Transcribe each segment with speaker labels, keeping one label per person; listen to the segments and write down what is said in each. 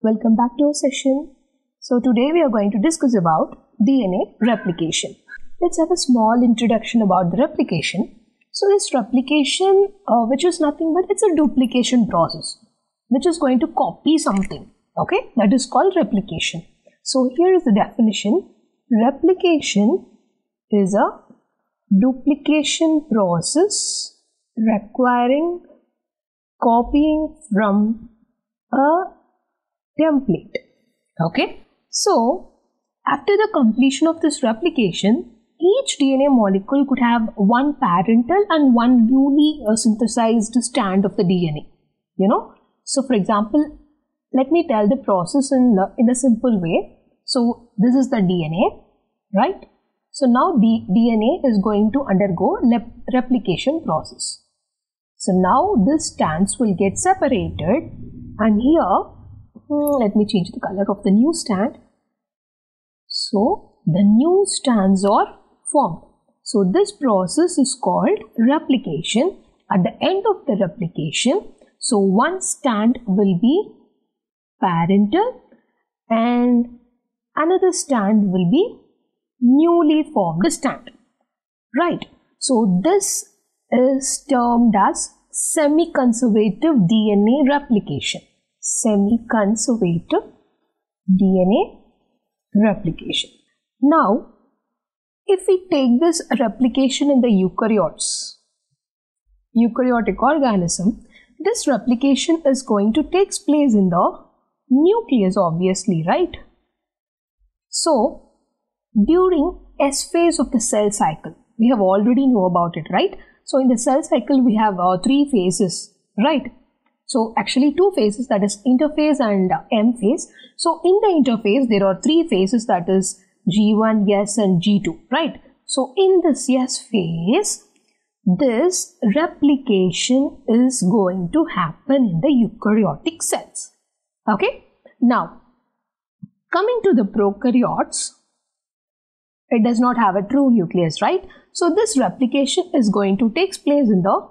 Speaker 1: Welcome back to our session. So today we are going to discuss about DNA replication. Let's have a small introduction about the replication. So this replication, uh, which is nothing but it's a duplication process, which is going to copy something. Okay, that is called replication. So here is the definition. Replication is a duplication process requiring copying from a template. Okay, so after the completion of this replication, each DNA molecule could have one parental and one newly uh, synthesized strand of the DNA. You know, so for example, let me tell the process in the, in a simple way. So this is the DNA, right? So now the DNA is going to undergo replication process. So now this strands will get separated and here, hmm, let me change the color of the new stand. So the new stands are formed. So this process is called replication. At the end of the replication, so one stand will be parental and another stand will be newly formed stand. Right. So this is termed as semi-conservative DNA replication. Semi-conservative DNA replication. Now, if we take this replication in the eukaryotes, eukaryotic organism, this replication is going to take place in the nucleus obviously, right? So, during S phase of the cell cycle, we have already know about it, right? So in the cell cycle, we have uh, three phases, right? So actually two phases that is interphase and uh, M phase. So in the interphase, there are three phases that is G1, S and G2, right? So in this S phase, this replication is going to happen in the eukaryotic cells. Okay. Now, coming to the prokaryotes, it does not have a true nucleus, right? So this replication is going to take place in the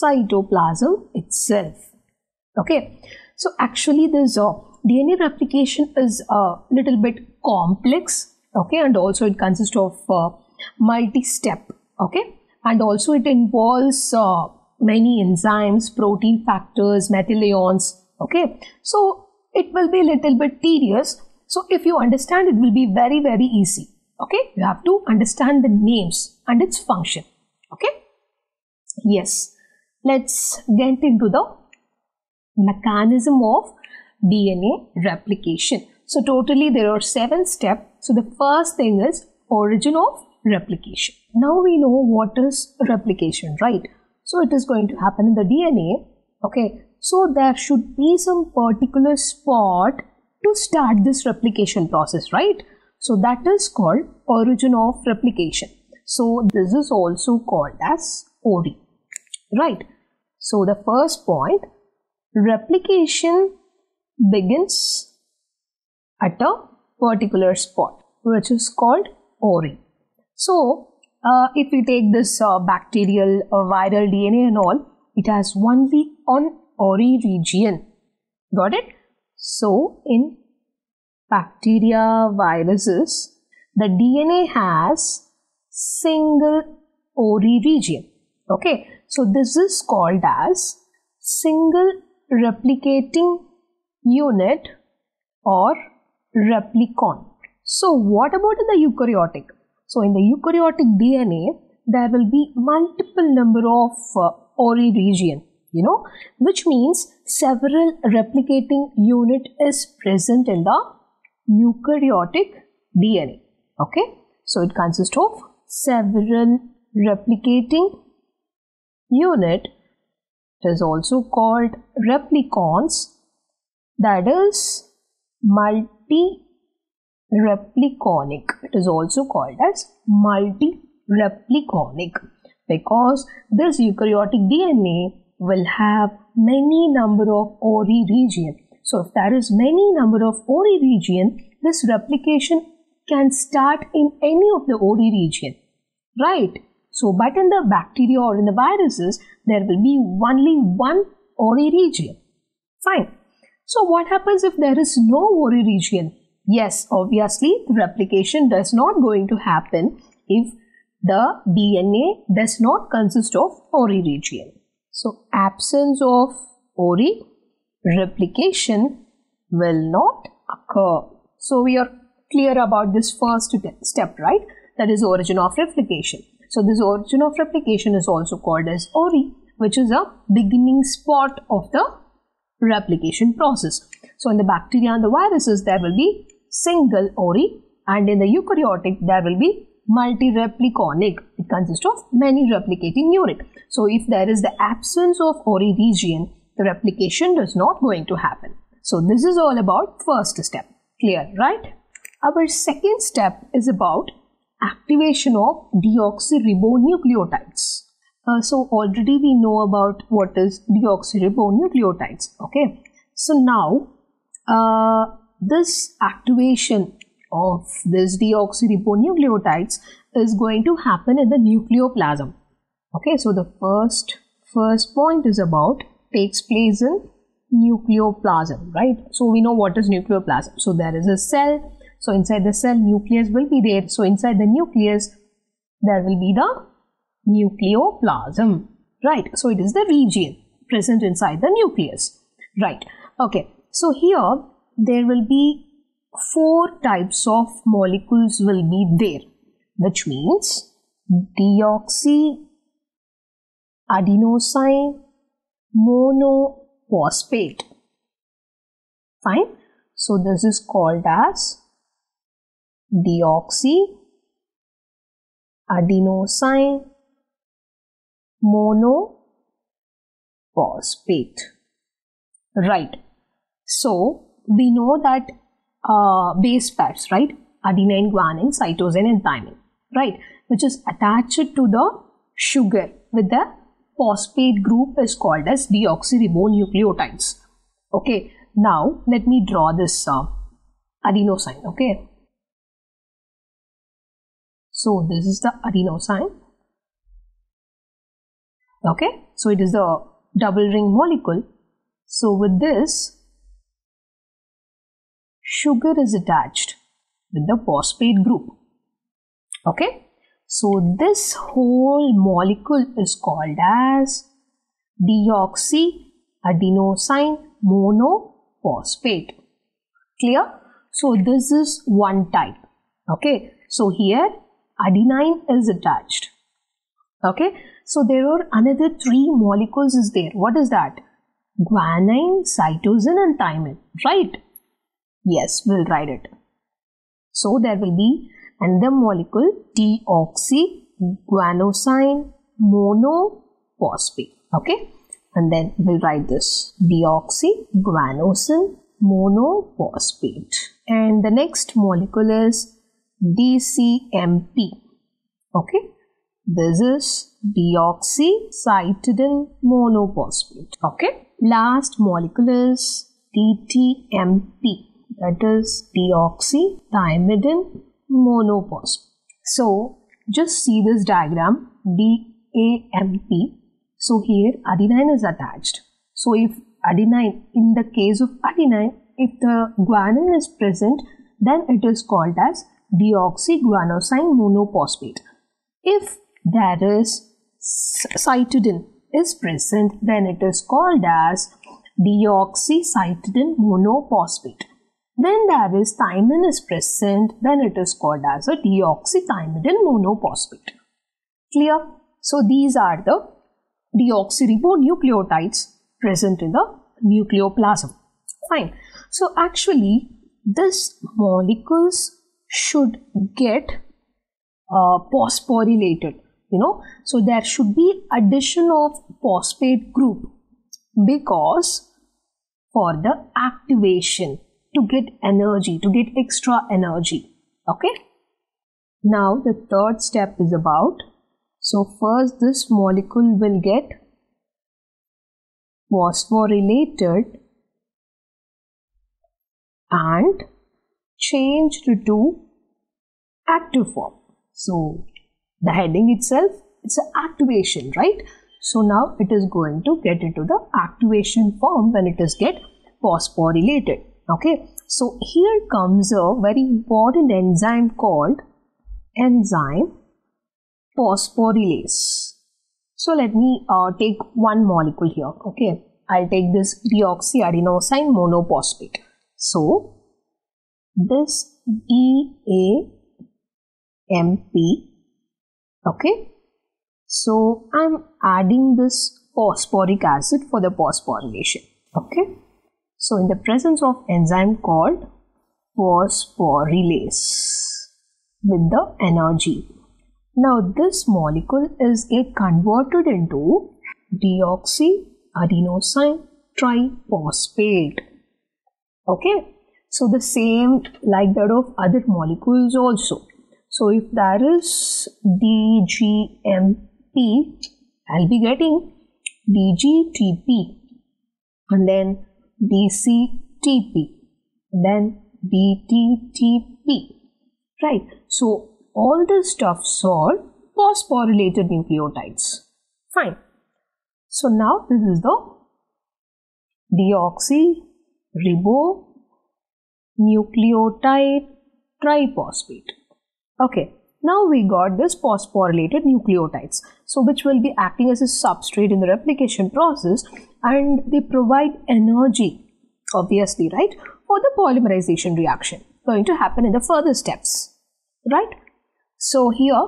Speaker 1: cytoplasm itself. Okay, so actually this uh, DNA replication is a little bit complex. Okay, and also it consists of uh, multi-step. Okay, and also it involves uh, many enzymes, protein factors, metal ions. Okay, so it will be a little bit tedious so if you understand, it will be very, very easy. Okay. You have to understand the names and its function. Okay. Yes. Let's get into the mechanism of DNA replication. So totally there are seven steps. So the first thing is origin of replication. Now we know what is replication, right? So it is going to happen in the DNA. Okay. So there should be some particular spot to start this replication process, right? So that is called origin of replication. So this is also called as ORI, right? So the first point, replication begins at a particular spot, which is called ORI. So uh, if we take this uh, bacterial uh, viral DNA and all, it has only on ORI region. Got it? So, in bacteria, viruses, the DNA has single ORI region. Okay, so this is called as single replicating unit or replicon. So, what about in the eukaryotic? So, in the eukaryotic DNA, there will be multiple number of uh, ORI region you know, which means several replicating unit is present in the eukaryotic DNA. Okay, so it consists of several replicating unit. It is also called replicons. That is multi repliconic. It is also called as multi repliconic because this eukaryotic DNA will have many number of ORI region. So if there is many number of ORI region, this replication can start in any of the ORI region, right? So, but in the bacteria or in the viruses, there will be only one ORI region. Fine. So what happens if there is no ORI region? Yes, obviously the replication does not going to happen if the DNA does not consist of ORI region. So absence of ORI replication will not occur. So we are clear about this first step, right? That is origin of replication. So this origin of replication is also called as ORI, which is a beginning spot of the replication process. So in the bacteria and the viruses, there will be single ORI and in the eukaryotic, there will be multi-repliconic. It consists of many replicating unit. So if there is the absence of ORI region, the replication is not going to happen. So this is all about first step. Clear, right? Our second step is about activation of deoxyribonucleotides. Uh, so already we know about what is deoxyribonucleotides. Okay. So now uh, this activation of this deoxyribonucleotides is going to happen in the nucleoplasm. Okay, so the first first point is about takes place in nucleoplasm, right? So we know what is nucleoplasm. So there is a cell. So inside the cell, nucleus will be there. So inside the nucleus, there will be the nucleoplasm, right? So it is the region present inside the nucleus, right? Okay. So here there will be four types of molecules will be there, which means deoxy adenosine monophosphate. Fine. So this is called as deoxy adenosine monophosphate. Right. So we know that uh, base pairs, right? Adenine, guanine, cytosine and thymine, right? Which is attached to the sugar with the phosphate group is called as deoxyribonucleotides. Okay, now let me draw this uh, adenosine, okay? So this is the adenosine. Okay, so it is the double ring molecule. So with this, sugar is attached with the phosphate group. Okay, so this whole molecule is called as deoxyadenosine monophosphate. Clear? So this is one type. Okay, so here adenine is attached. Okay, so there are another three molecules is there. What is that? Guanine, cytosine and thymine, right? Yes, we'll write it. So there will be another molecule deoxyguanosine monophosphate. Okay. And then we'll write this deoxyguanosine monophosphate. And the next molecule is DCMP. Okay. This is deoxycytidine monophosphate. Okay. Last molecule is DTMP that is deoxythymidine monophosphate. So just see this diagram DAMP. So here adenine is attached. So if adenine, in the case of adenine, if the guanine is present, then it is called as deoxyguanosine monophosphate. If there is cytidine is present, then it is called as deoxycytidine monophosphate. When there is thymine is present, then it is called as a deoxythymidine monophosphate. Clear? So these are the deoxyribonucleotides present in the nucleoplasm. Fine. So actually, this molecules should get uh, phosphorylated. You know, so there should be addition of phosphate group because for the activation to get energy, to get extra energy. Okay. Now the third step is about, so first this molecule will get phosphorylated and changed to active form. So the heading itself, it's an activation, right? So now it is going to get into the activation form when it is get phosphorylated. Okay, so here comes a very important enzyme called enzyme phosphorylase. So let me uh, take one molecule here. Okay, I'll take this deoxyadenosine monophosphate. So this DAMP. Okay, so I'm adding this phosphoric acid for the phosphorylation. Okay, so in the presence of enzyme called phosphorylase with the energy now this molecule is get converted into deoxyadenosine triphosphate. Okay, so the same like that of other molecules also. So if there is DGMP, I'll be getting DGTP and then DCTP, then DTTP. Right. So all the stuffs are phosphorylated nucleotides. Fine. So now this is the deoxyribonucleotide triphosphate. Okay. Now we got this phosphorylated nucleotides, so which will be acting as a substrate in the replication process and they provide energy, obviously, right, for the polymerization reaction going to happen in the further steps, right? So here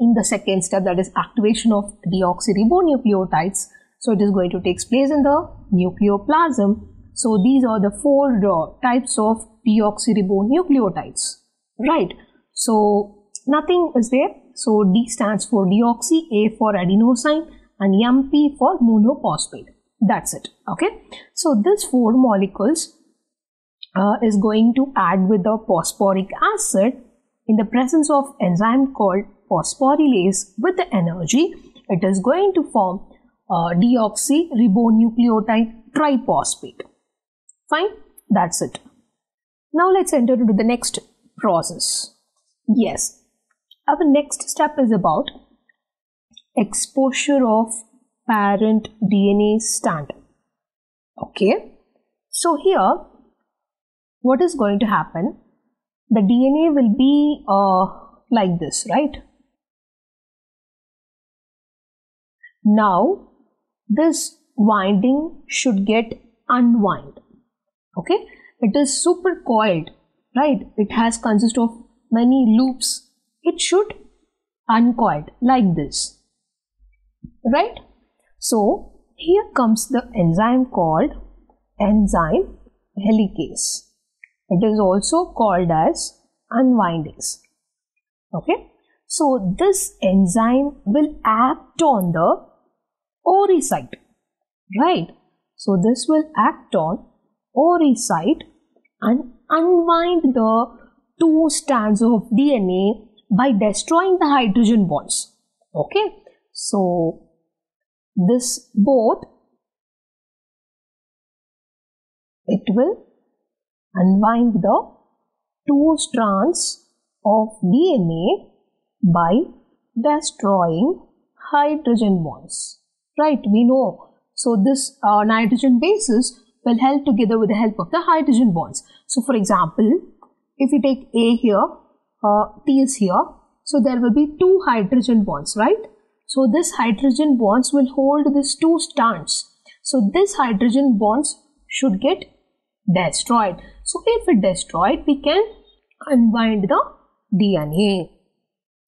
Speaker 1: in the second step that is activation of deoxyribonucleotides. So it is going to take place in the nucleoplasm. So these are the four uh, types of deoxyribonucleotides, right? So nothing is there. So D stands for deoxy, A for adenosine and MP for monophosphate. That's it. Okay. So this four molecules uh, is going to add with the phosphoric acid in the presence of enzyme called phosphorylase with the energy, it is going to form uh, deoxyribonucleotide triphosphate. Fine, that's it. Now let's enter into the next process. Yes, our next step is about exposure of parent DNA strand. Okay, so here what is going to happen? the DNA will be uh, like this, right? Now, this winding should get unwind. Okay, it is super coiled, right? It has consist of many loops. It should uncoiled like this, right? So here comes the enzyme called enzyme helicase. It is also called as unwindase. Okay. So this enzyme will act on the ORI site. Right. So this will act on ORI site and unwind the two strands of DNA by destroying the hydrogen bonds. Okay. So this both it will unwind the two strands of DNA by destroying hydrogen bonds. Right, we know. So this uh, nitrogen bases will help together with the help of the hydrogen bonds. So for example, if we take A here, uh, T is here, so there will be two hydrogen bonds, right? So this hydrogen bonds will hold these two strands. So this hydrogen bonds should get destroyed. So if it destroyed, we can unwind the DNA.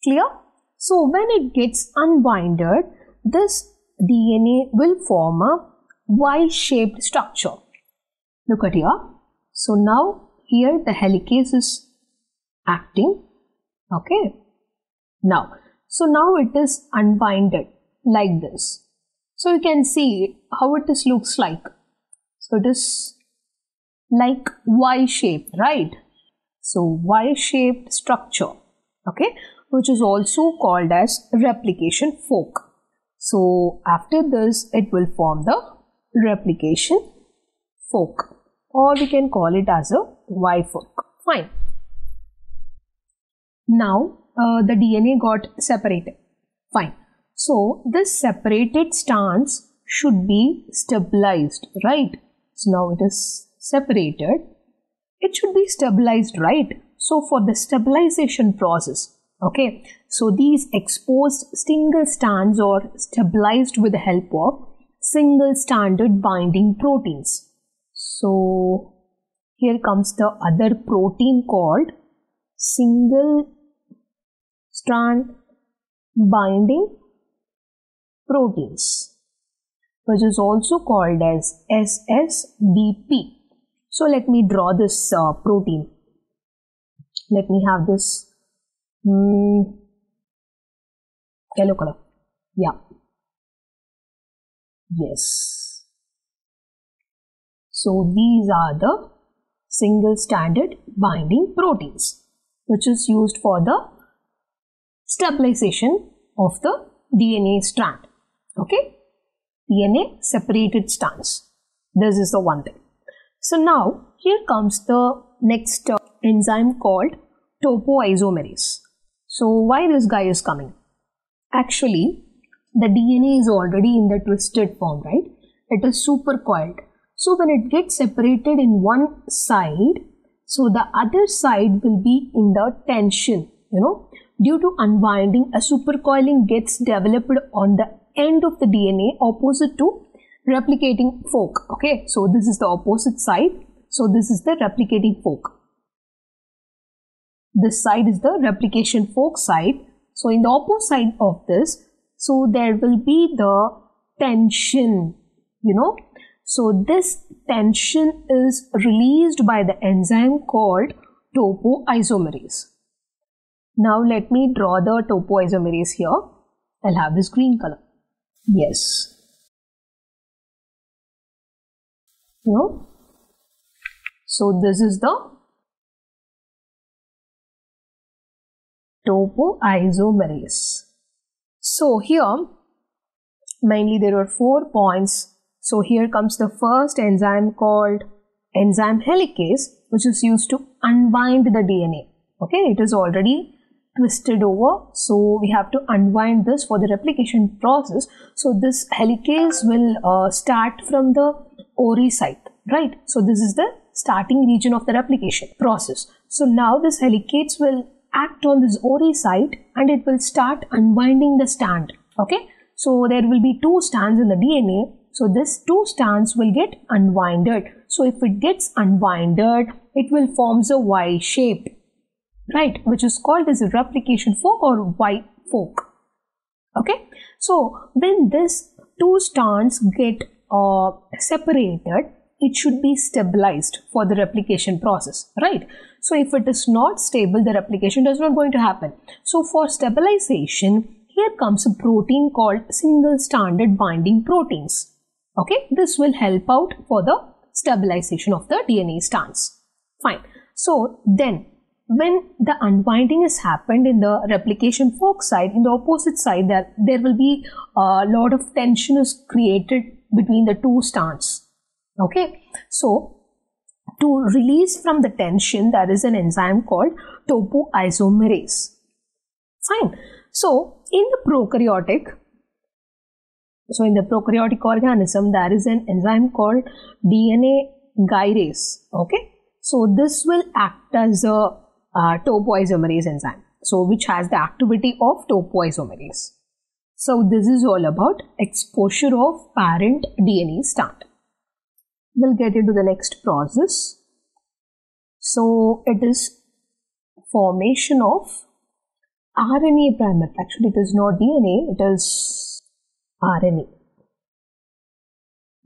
Speaker 1: Clear? So when it gets unwinded, this DNA will form a Y-shaped structure. Look at here. So now here the helicase is acting. Okay. Now, so now it is unwinded like this. So you can see how it is looks like. So it is like Y-shaped, right? So Y-shaped structure, okay, which is also called as replication fork. So after this, it will form the replication fork or we can call it as a Y fork. Fine. Now uh, the DNA got separated. Fine. So this separated strands should be stabilized, right? So now it is separated. It should be stabilized, right? So for the stabilization process, okay, so these exposed single strands are stabilized with the help of single stranded binding proteins. So here comes the other protein called single strand binding proteins which is also called as SSBP. So let me draw this uh, protein. Let me have this mm, yellow color. Yeah. Yes. So these are the single stranded binding proteins which is used for the stabilization of the DNA strand. Okay. DNA separated strands. This is the one thing. So now here comes the next uh, enzyme called topoisomerase. So why this guy is coming? Actually, the DNA is already in the twisted form, right? It is supercoiled. So when it gets separated in one side, so the other side will be in the tension, you know. Due to unwinding, a supercoiling gets developed on the end of the DNA opposite to replicating fork. Okay, so this is the opposite side. So this is the replicating fork. This side is the replication fork side. So in the opposite side of this, so there will be the tension, you know. So this tension is released by the enzyme called topoisomerase. Now let me draw the topoisomerase here. I'll have this green color. Yes. No. So this is the topoisomerase. So here mainly there are four points. So here comes the first enzyme called enzyme helicase which is used to unwind the DNA. Okay, it is already twisted over so we have to unwind this for the replication process. So this helicase will uh, start from the ori site right? So this is the starting region of the replication process. So now this helicase will act on this ori site and it will start unwinding the stand. Okay? So there will be two strands in the dna so this two strands will get unwinded so if it gets unwinded it will forms a y shape right? Which is called as a replication fork or Y fork. Okay? So when this two strands get uh, separated it should be stabilized for the replication process right? So if it is not stable the replication is not going to happen. So for stabilization here comes a protein called single stranded binding proteins okay this will help out for the stabilization of the dna strands fine so then when the unwinding has happened in the replication fork side, in the opposite side, there, there will be a lot of tension is created between the two strands. Okay, so to release from the tension, there is an enzyme called topoisomerase. Fine. So in the prokaryotic, so in the prokaryotic organism, there is an enzyme called DNA gyrase. Okay, so this will act as a uh, topoisomerase enzyme. So, which has the activity of topoisomerase. So, this is all about exposure of parent DNA strand. We'll get into the next process. So, it is formation of RNA primer. Actually, it is not DNA, it is RNA.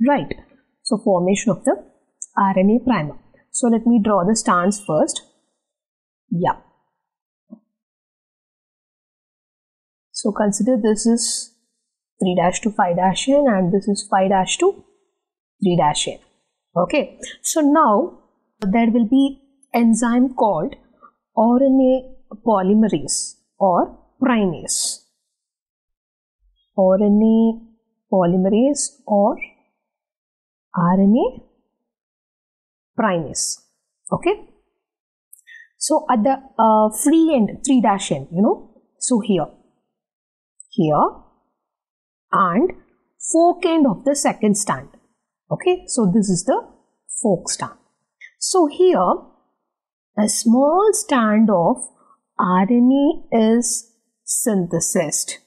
Speaker 1: Right. So, formation of the RNA primer. So, let me draw the strands first. Yeah. So consider this is 3 dash to 5 dash n and this is 5 dash to 3 dash n. Okay. So now there will be enzyme called RNA polymerase or primase. RNA polymerase or RNA primase. Okay. So at the uh, free end, 3 dash end, you know, so here, here and fork end of the second stand. Okay, so this is the fork stand. So here a small stand of RNA is synthesized.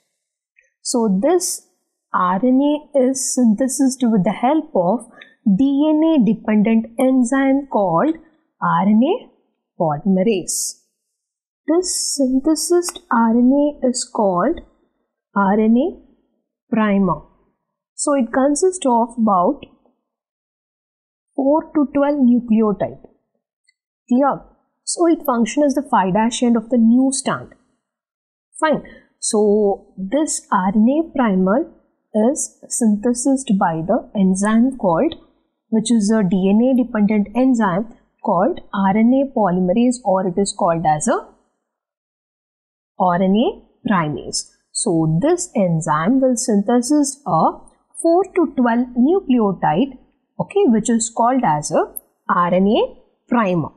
Speaker 1: So this RNA is synthesized with the help of DNA dependent enzyme called RNA polymerase. This synthesized RNA is called RNA primer. So it consists of about 4 to 12 nucleotide. Clear? So it functions as the 5' end of the new strand. Fine. So this RNA primer is synthesized by the enzyme called which is a DNA dependent enzyme called RNA polymerase or it is called as a RNA primase. So this enzyme will synthesize a 4 to 12 nucleotide okay which is called as a RNA primer.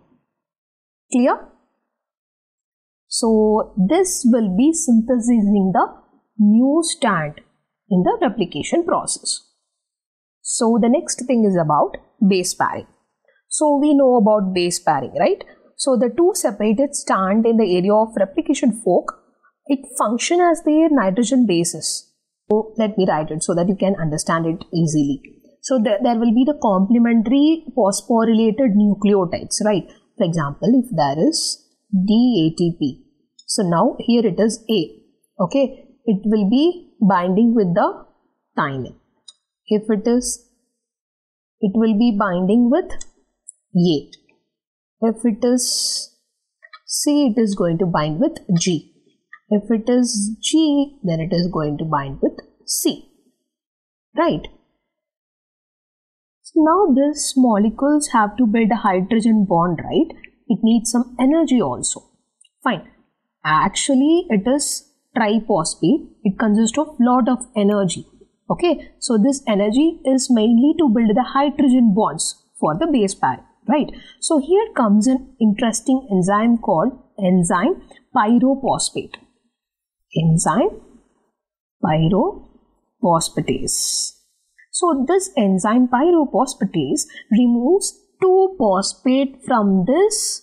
Speaker 1: Clear? So this will be synthesizing the new strand in the replication process. So the next thing is about base pairing. So we know about base pairing, right? So the two separated stand in the area of replication fork, it function as their nitrogen bases. So let me write it so that you can understand it easily. So there, there will be the complementary phosphorylated nucleotides, right? For example, if there is DATP. So now here it is A. Okay. It will be binding with the thymine. If it is, it will be binding with A. If it is C, it is going to bind with G. If it is G, then it is going to bind with C. Right? So now these molecules have to build a hydrogen bond, right? It needs some energy also. Fine. Actually, it is triphosphate. It consists of lot of energy. Okay. So this energy is mainly to build the hydrogen bonds for the base pair, right? So here comes an interesting enzyme called enzyme pyrophosphate. Enzyme pyrophosphatase. So this enzyme pyrophosphatase removes 2-phosphate from this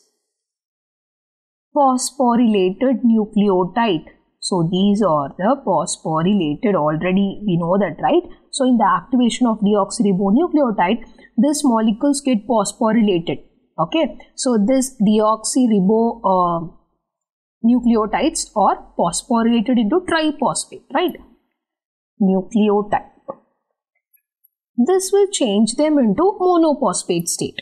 Speaker 1: phosphorylated nucleotide. So these are the phosphorylated already we know that right. So in the activation of deoxyribonucleotide this molecules get phosphorylated. Okay. So this deoxyribo uh, are phosphorylated into triphosphate right. Nucleotide. This will change them into monophosphate state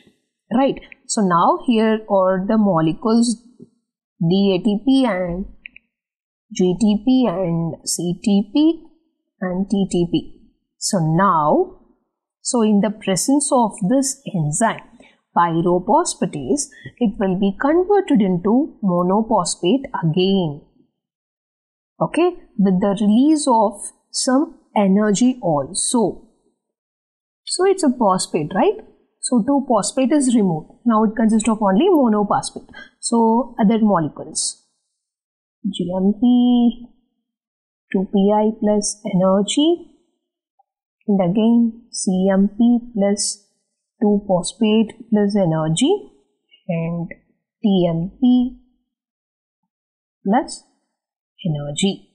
Speaker 1: right. So now here are the molecules DATP and GTP and CTP and TTP. So now, so in the presence of this enzyme, pyrophosphatase, it will be converted into monophosphate again. Okay, with the release of some energy also. So it's a phosphate, right? So 2-phosphate is removed. Now it consists of only monophosphate. So other molecules. GMP, 2PI plus energy and again CMP plus 2-phosphate plus energy and TMP plus energy.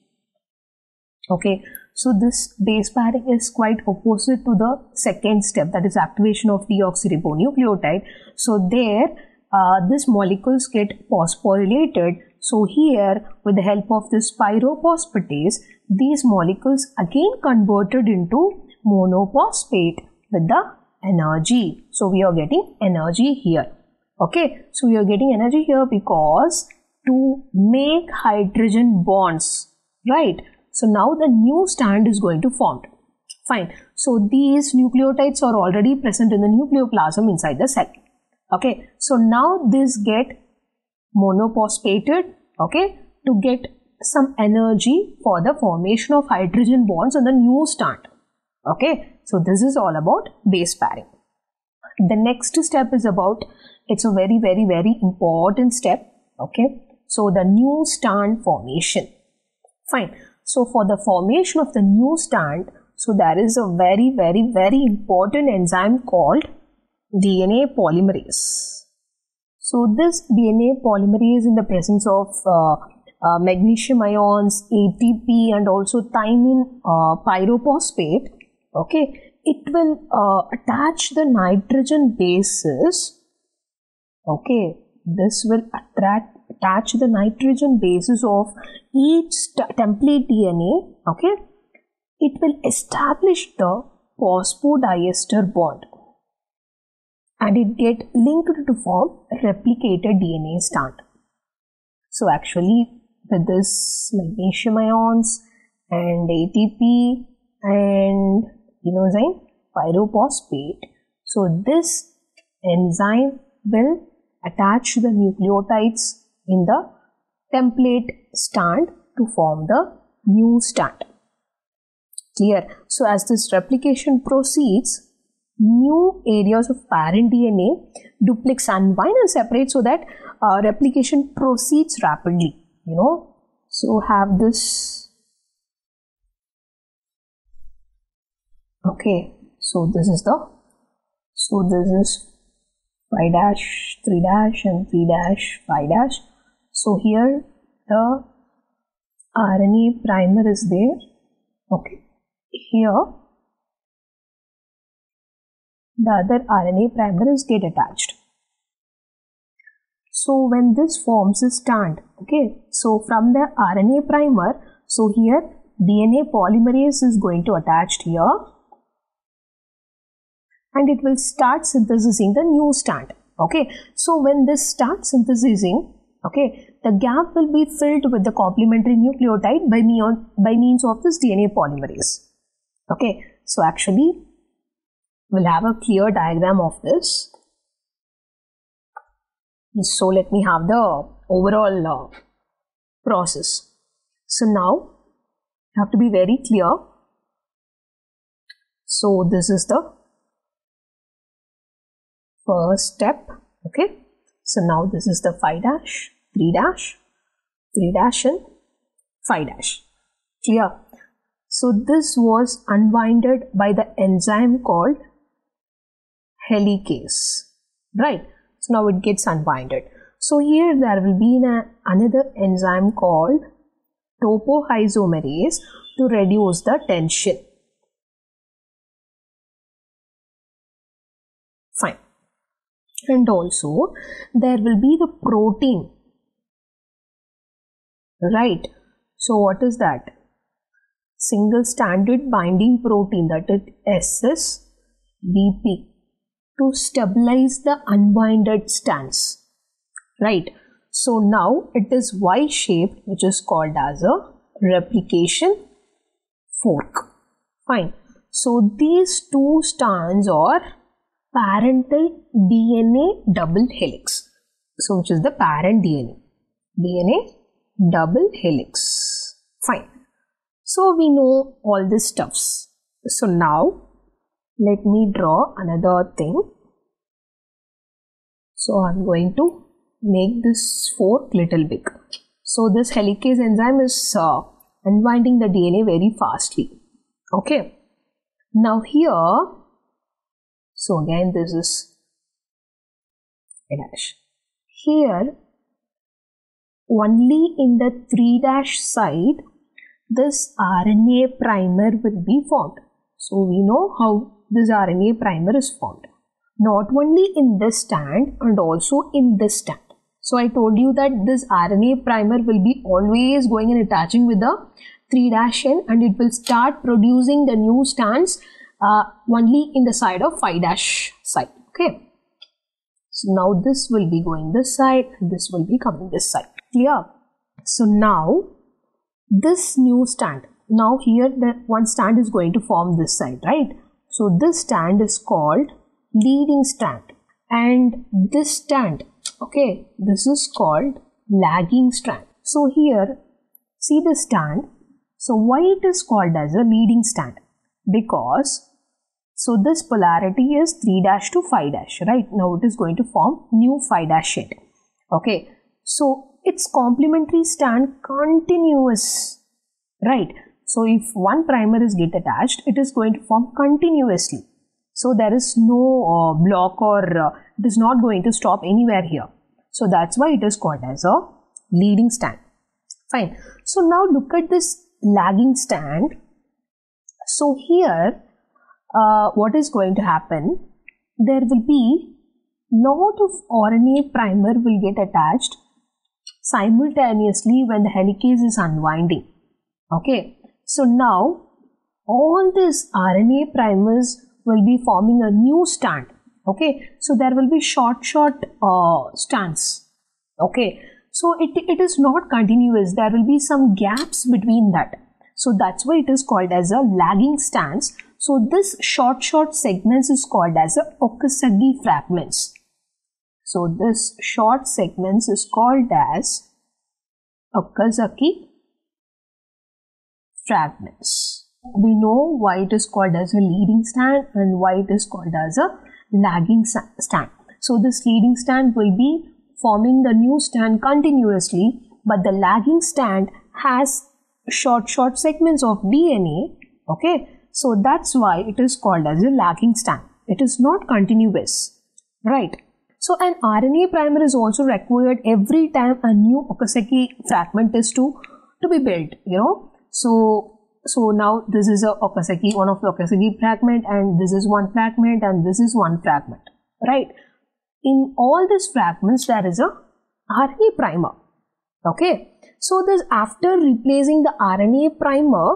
Speaker 1: Okay, so this base pairing is quite opposite to the second step that is activation of deoxyribonucleotide. So there uh, these molecules get phosphorylated. So here with the help of this pyrophosphatase these molecules again converted into monophosphate with the energy. So we are getting energy here. Okay, so we are getting energy here because to make hydrogen bonds, right? So now the new strand is going to form. Fine. So these nucleotides are already present in the nucleoplasm inside the cell. Okay. So now this get monophosphated. Okay. To get some energy for the formation of hydrogen bonds on the new strand. Okay. So this is all about base pairing. The next step is about, it's a very, very, very important step. Okay. So the new strand formation. Fine. So for the formation of the new strand, so there is a very, very, very important enzyme called DNA polymerase. So this DNA polymerase in the presence of uh, uh, magnesium ions, ATP and also thiamine uh, pyrophosphate, okay, it will uh, attach the nitrogen bases, okay, this will attract, attach the nitrogen bases of each template DNA, okay, it will establish the phosphodiester bond and it get linked to form replicated DNA strand. So actually with this magnesium ions and ATP and inosine pyrophosphate, so this enzyme will attach the nucleotides in the template strand to form the new strand. Clear? So as this replication proceeds, new areas of parent DNA duplex unwind and separate so that uh, replication proceeds rapidly. You know, so have this. Okay, so this is the. So this is 5 dash, 3 dash, and 3 dash, 5 dash. So here the RNA primer is there. Okay, here the other RNA primer is get attached. So when this forms a strand, okay, so from the RNA primer, so here DNA polymerase is going to attach here and it will start synthesizing the new strand. Okay, so when this starts synthesizing, okay, the gap will be filled with the complementary nucleotide by, by means of this DNA polymerase. Okay, so actually we'll have a clear diagram of this. So let me have the overall uh, process. So now you have to be very clear. So this is the first step. Okay. So now this is the 5 dash, 3 dash, 3 dash and 5 dash. Clear. So this was unwinded by the enzyme called helicase. Right. So now it gets unwinded. So here there will be a, another enzyme called topoisomerase to reduce the tension. Fine. And also there will be the protein. Right. So what is that? Single stranded binding protein that is SSBP to stabilize the unwinded stance. Right. So now it is Y shaped which is called as a replication fork. Fine. So these two strands are parental DNA double helix. So which is the parent DNA. DNA double helix. Fine. So we know all these stuffs. So now let me draw another thing. So I'm going to make this fork little big. So this helicase enzyme is uh, unwinding the DNA very fastly. Okay. Now here, so again this is dash. Here, only in the 3 dash side, this RNA primer will be formed. So we know how this RNA primer is formed. Not only in this stand and also in this stand. So I told you that this RNA primer will be always going and attaching with the 3 dash N and it will start producing the new strands uh, only in the side of 5 dash side. Okay. So now this will be going this side this will be coming this side. Clear? So now this new stand. Now here the one stand is going to form this side, right? So this stand is called leading stand and this stand, okay, this is called lagging stand. So here, see the stand. So why it is called as a leading stand? Because, so this polarity is 3 dash to 5 dash, right? Now it is going to form new 5 dash shape. Okay, so its complementary stand continuous, right? So if one primer is get attached, it is going to form continuously. So there is no uh, block or uh, it is not going to stop anywhere here. So that's why it is called as a leading stand. Fine. So now look at this lagging stand. So here, uh, what is going to happen? There will be lot of RNA primer will get attached simultaneously when the helicase is unwinding. Okay. So now all these RNA primers will be forming a new stand. Okay. So there will be short, short uh. Okay. So it, it is not continuous. There will be some gaps between that. So that's why it is called as a lagging stance. So this short, short segments is called as a Okazaki fragments. So this short segments is called as Okazaki fragments. We know why it is called as a leading stand and why it is called as a lagging stand. So this leading stand will be forming the new stand continuously, but the lagging stand has short, short segments of DNA. Okay, so that's why it is called as a lagging stand. It is not continuous, right? So an RNA primer is also required every time a new Okazaki fragment is to, to be built, you know. So, so now this is a Okazaki, one of the fragment and this is one fragment and this is one fragment, right? in all these fragments there is a RNA primer. Okay, so this after replacing the RNA primer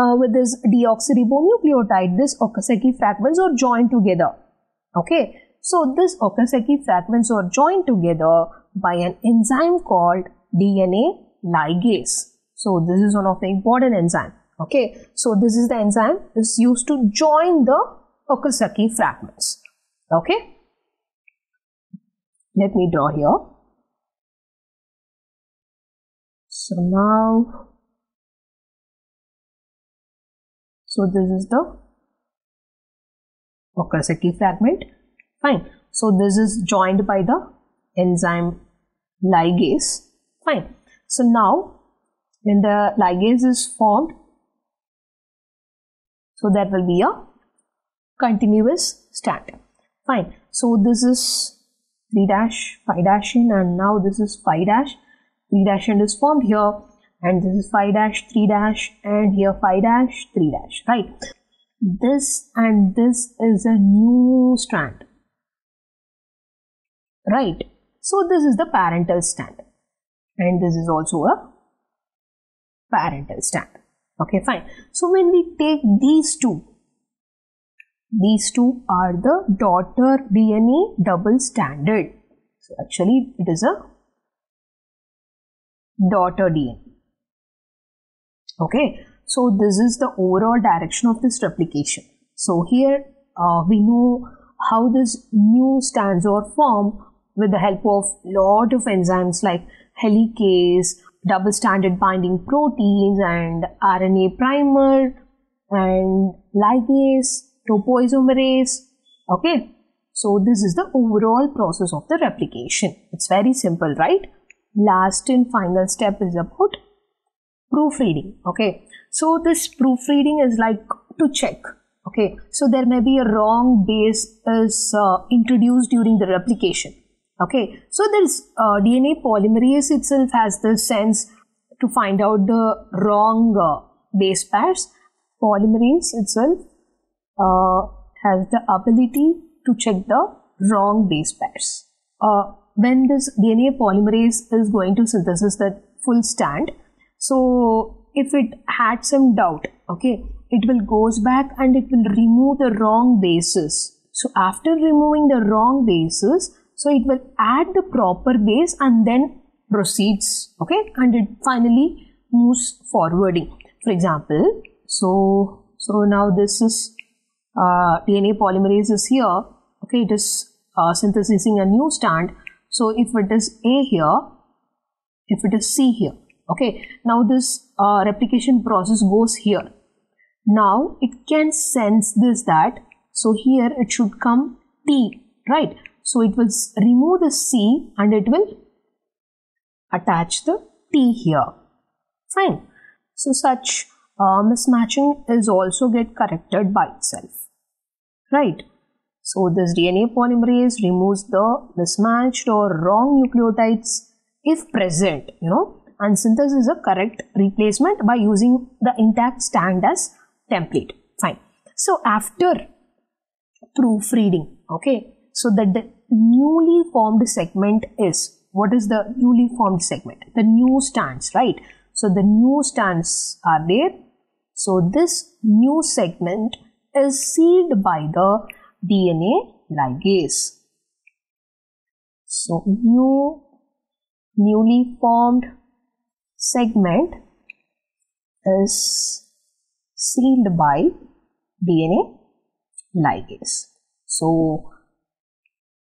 Speaker 1: uh, with this deoxyribonucleotide, this Okazaki fragments are joined together. Okay, so this Okazaki fragments are joined together by an enzyme called DNA ligase. So this is one of the important enzyme. Okay, so this is the enzyme is used to join the Okazaki fragments. Okay. Let me draw here. So now, so this is the Okazaki fragment. Fine. So this is joined by the enzyme ligase. Fine. So now, when the ligase is formed, so there will be a continuous stand. Fine. So this is 3 dash 5 dash in and now this is 5 dash 3 dash and is formed here and this is 5 dash 3 dash and here 5 dash 3 dash right this and this is a new strand right so this is the parental strand and this is also a parental strand okay fine so when we take these two these two are the daughter DNA double stranded. So actually it is a daughter DNA. Okay, so this is the overall direction of this replication. So here uh, we know how this new strands are formed with the help of lot of enzymes like helicase, double stranded binding proteins and RNA primer and ligase topoisomerase. Okay. So this is the overall process of the replication. It's very simple, right? Last and final step is about proofreading. Okay. So this proofreading is like to check. Okay. So there may be a wrong base is uh, introduced during the replication. Okay. So this uh, DNA polymerase itself has the sense to find out the wrong uh, base pairs. Polymerase itself uh, has the ability to check the wrong base pairs. Uh, when this DNA polymerase is going to synthesize the full stand, so if it had some doubt, okay, it will goes back and it will remove the wrong bases. So after removing the wrong bases, so it will add the proper base and then proceeds, okay, and it finally moves forwarding. For example, so so now this is uh, DNA polymerase is here, okay, it is uh, synthesizing a new strand. So if it is A here, if it is C here, okay, now this uh, replication process goes here. Now it can sense this that, so here it should come T, right? So it will remove the C and it will attach the T here. Fine. So such uh, mismatching is also get corrected by itself right So this DNA polymerase removes the mismatched or wrong nucleotides if present, you know, and synthesis a correct replacement by using the intact strand as template. Fine. So after proofreading, okay, so that the newly formed segment is what is the newly formed segment? The new strands, right? So the new strands are there. So this new segment is sealed by the DNA ligase. So new newly formed segment is sealed by DNA ligase. So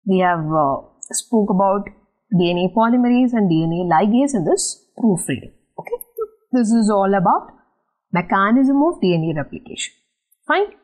Speaker 1: we have uh, spoke about DNA polymerase and DNA ligase in this proofreading. Okay, this is all about mechanism of DNA replication. Fine.